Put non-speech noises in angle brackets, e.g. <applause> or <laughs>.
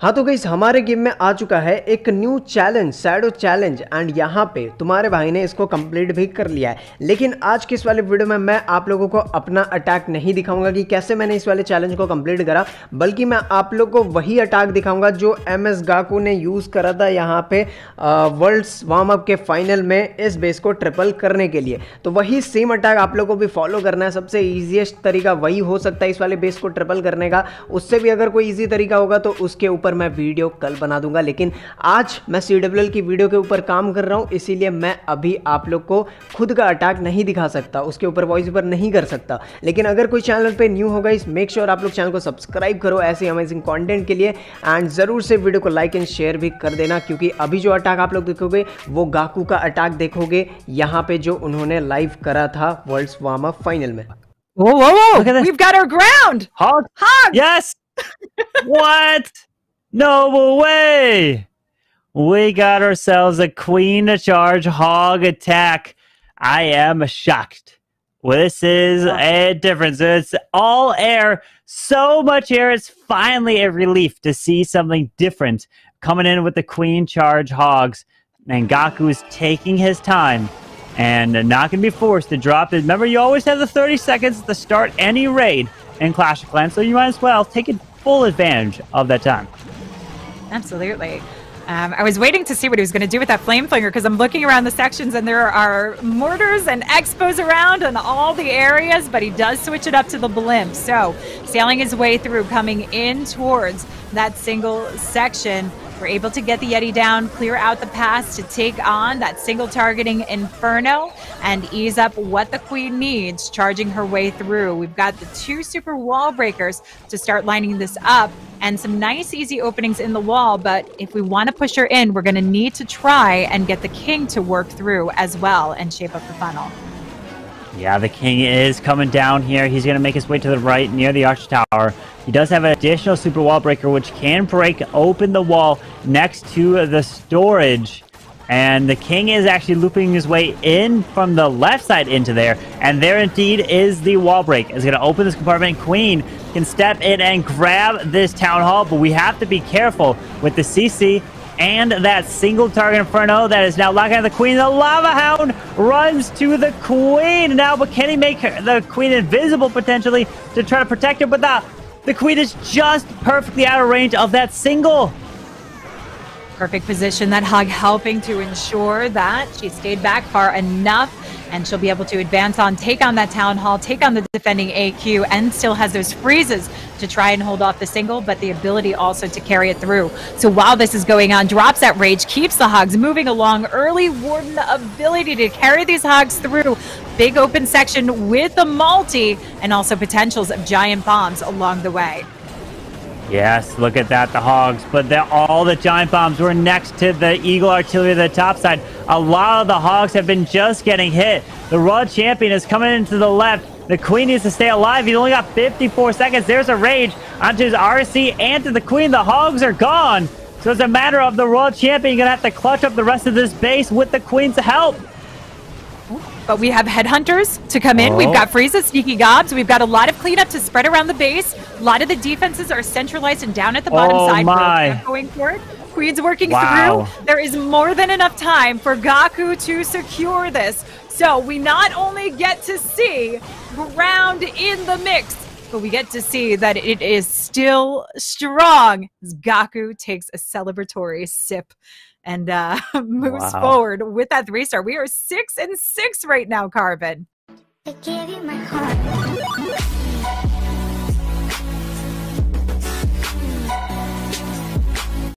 हाँ तो गई हमारे गेम में आ चुका है एक new challenge shadow challenge and यहाँ पे तुम्हारे भाई ने इसको कंप्लीट भी कर लिया है। लेकिन आज के इस वाले वीडियो में मैं आप लोगों को अपना अटैक नहीं दिखाऊँगा कि कैसे मैंने इस वाले चैलेंज को कंप्लीट करा, बल्कि मैं आप लोग को वही अटैक दिखाऊँगा जो एम एस गाकू ने यूज़ करा था यहाँ पे वर्ल्ड वार्म अप के फाइनल में इस बेस को ट्रिपल करने के लिए। तो वही सेम अटैक आप लोग को भी फॉलो करना है। सबसे ईजिएस्ट तरीका वही हो सकता है इस वाले बेस को ट्रिपल करने का। उससे भी अगर कोई ईजी तरीका होगा तो उसके ऊपर ऊपर मैं वीडियो कल बना दूँगा लेकिन आज मैं सी की वीडियो के ऊपर काम कर रहा हूँ इसीलिए मैं अभी आप लोग को खुद का अटैक नहीं दिखा सकता उसके ऊपर वॉइस ऊपर नहीं कर सकता लेकिन अगर कोई चैनल पे न्यू होगा इस मेक श्योर आप लोग चैनल को सब्सक्राइब करो ऐसे अमेजिंग कंटेंट के लिए एंड ज़रूर से वीडियो को लाइक एंड शेयर भी कर देना क्योंकि अभी जो अटैक आप लोग देखोगे वो गाकू का अटैक देखोगे यहाँ पे जो उन्होंने लाइव करा था वर्ल्ड वार्म अप फाइनल में Whoa, whoa, whoa! We've got our ground. Hog. Hog. Yes. <laughs> what? No way! We got ourselves a queen to charge hog attack. I am shocked. Well, this is a difference. It's all air. So much air. It's finally a relief to see something different coming in with the queen charge hogs. And Gaku is taking his time and not going to be forced to drop it. Remember, you always have the 30 seconds to start any raid in Clash of Clans, so you might as well take full advantage of that time. Absolutely. Um, I was waiting to see what he was going to do with that flame flinger because I'm looking around the sections and there are mortars and X-bows around in all the areas, but he does switch it up to the blimp. So sailing his way through, coming in towards that single section. We're able to get the Yeti down, clear out the pass to take on that single targeting Inferno and ease up what the Queen needs, charging her way through. We've got the two super wall breakers to start lining this up and some nice easy openings in the wall. But if we want to push her in, we're going to need to try and get the King to work through as well and shape up the funnel. Yeah, the king is coming down here. He's going to make his way to the right near the arch tower. He does have an additional super wall breaker, which can break open the wall next to the storage. And the king is actually looping his way in from the left side into there. And there indeed is the wall break. It's going to open this compartment. Queen can step in and grab this town hall, but we have to be careful with the CC and that single target Inferno that is now locking on the Queen. The Lava Hound runs to the Queen now, but can he make her, the Queen invisible potentially to try to protect her? But the, the Queen is just perfectly out of range of that single. Perfect position, that hug helping to ensure that she stayed back far enough and she'll be able to advance on, take on that town hall, take on the defending AQ, and still has those freezes to try and hold off the single, but the ability also to carry it through. So while this is going on, drops that rage, keeps the hogs moving along. Early Warden the ability to carry these hogs through. Big open section with the multi, and also potentials of giant bombs along the way. Yes, look at that, the Hogs. But all the giant bombs were next to the Eagle Artillery the top side. A lot of the Hogs have been just getting hit. The Royal Champion is coming into the left. The Queen needs to stay alive. He's only got 54 seconds. There's a Rage onto his RC and to the Queen. The Hogs are gone. So it's a matter of the Royal Champion going to have to clutch up the rest of this base with the Queen's help. But we have headhunters to come in. Oh. We've got Frieza, Sneaky Gobs. We've got a lot of cleanup to spread around the base. A lot of the defenses are centralized and down at the bottom oh side. My. Going for it. Queen's working wow. through. There is more than enough time for Gaku to secure this. So we not only get to see ground in the mix, but we get to see that it is still strong as Gaku takes a celebratory sip and uh, <laughs> moves wow. forward with that three star. We are six and six right now, Carvin.